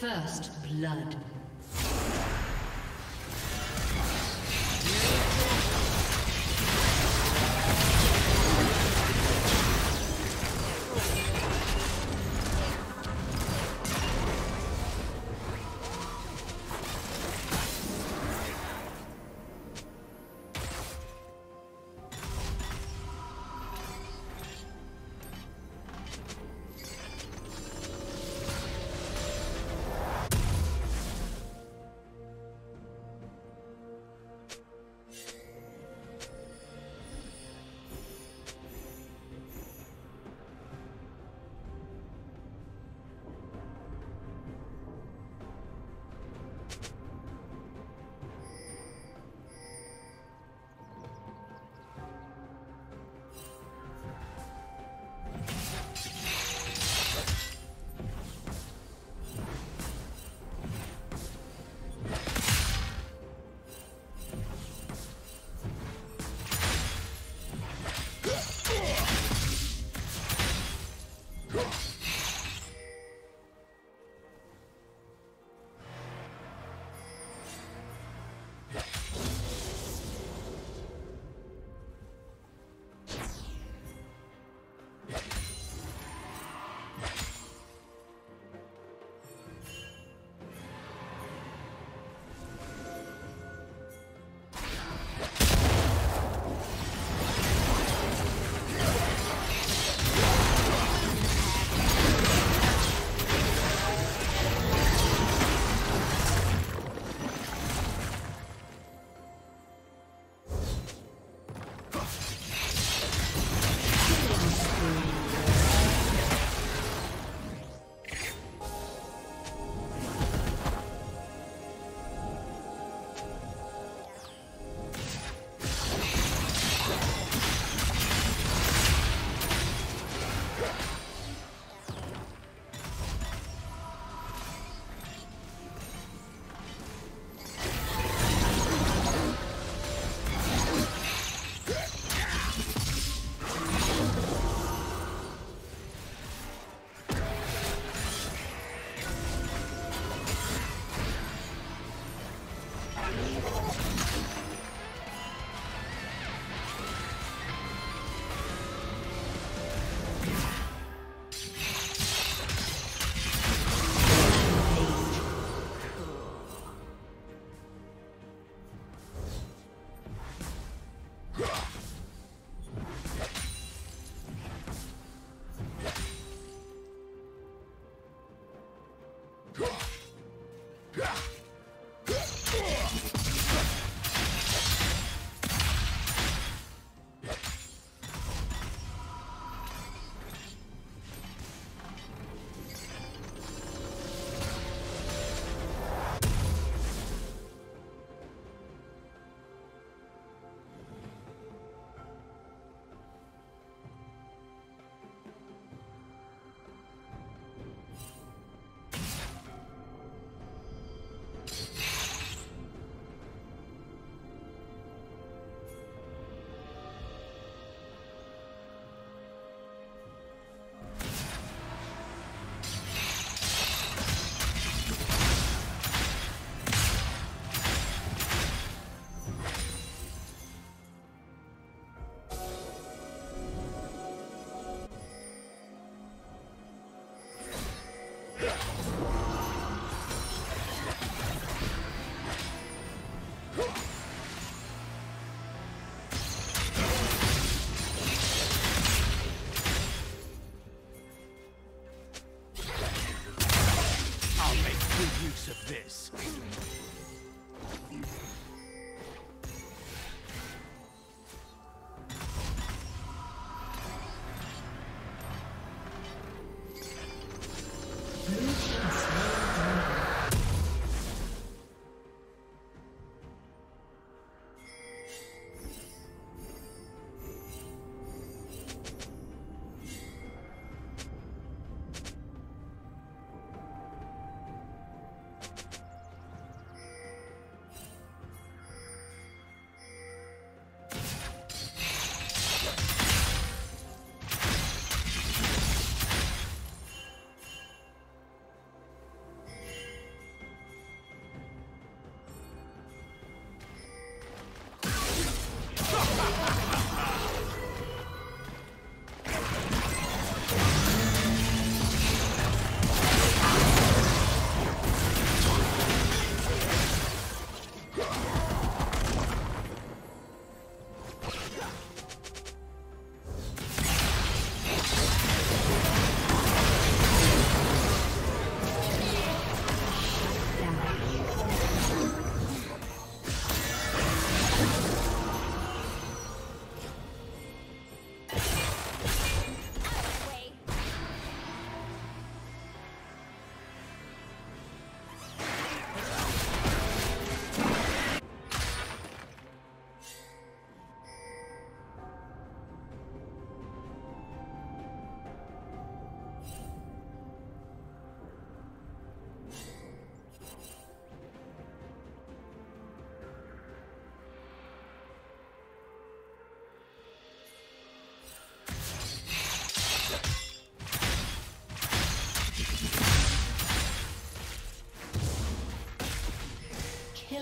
First blood.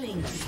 Killing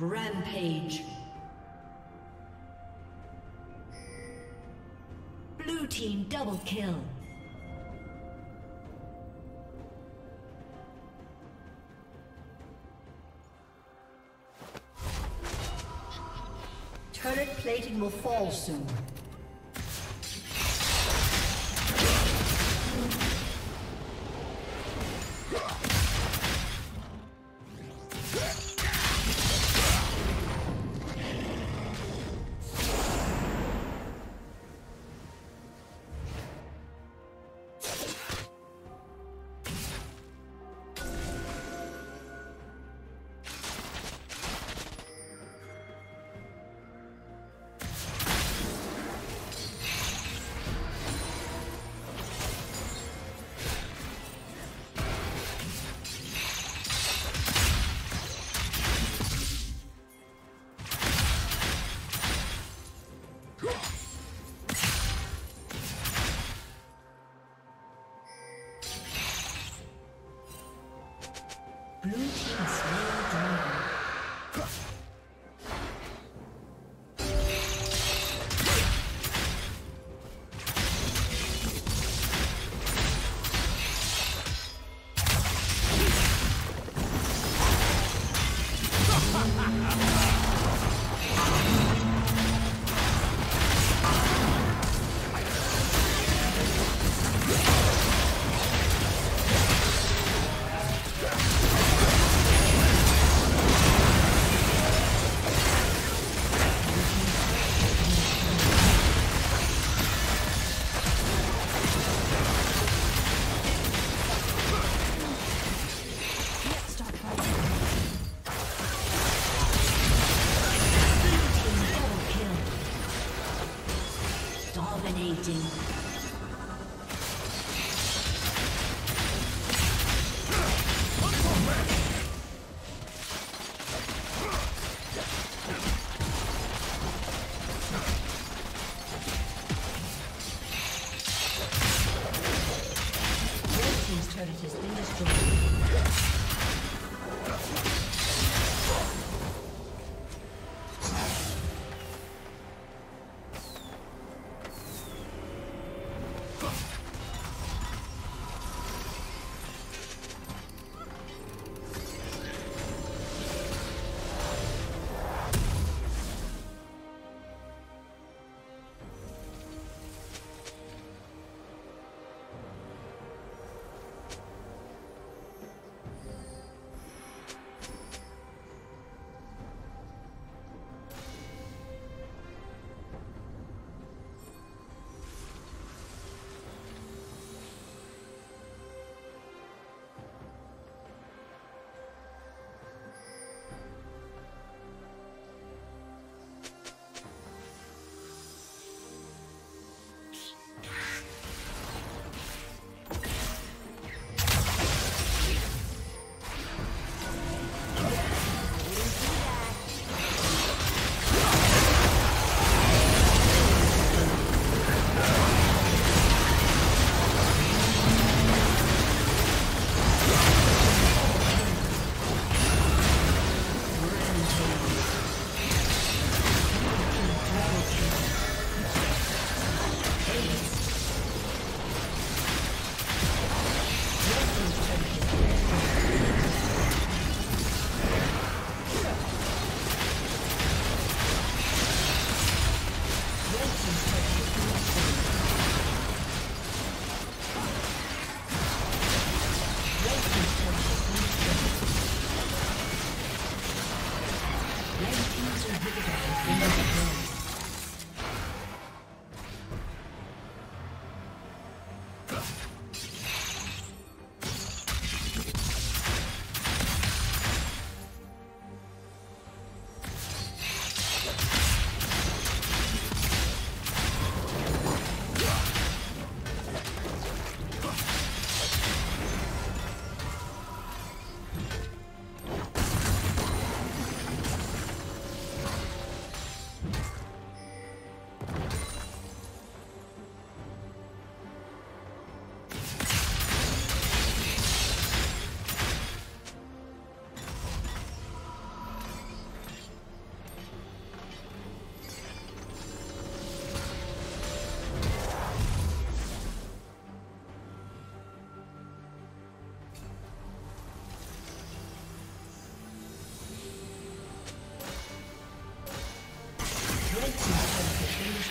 Rampage. Blue team double kill. Turret plating will fall soon.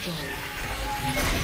Thank you.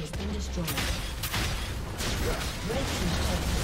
has been destroyed. Red Team's turret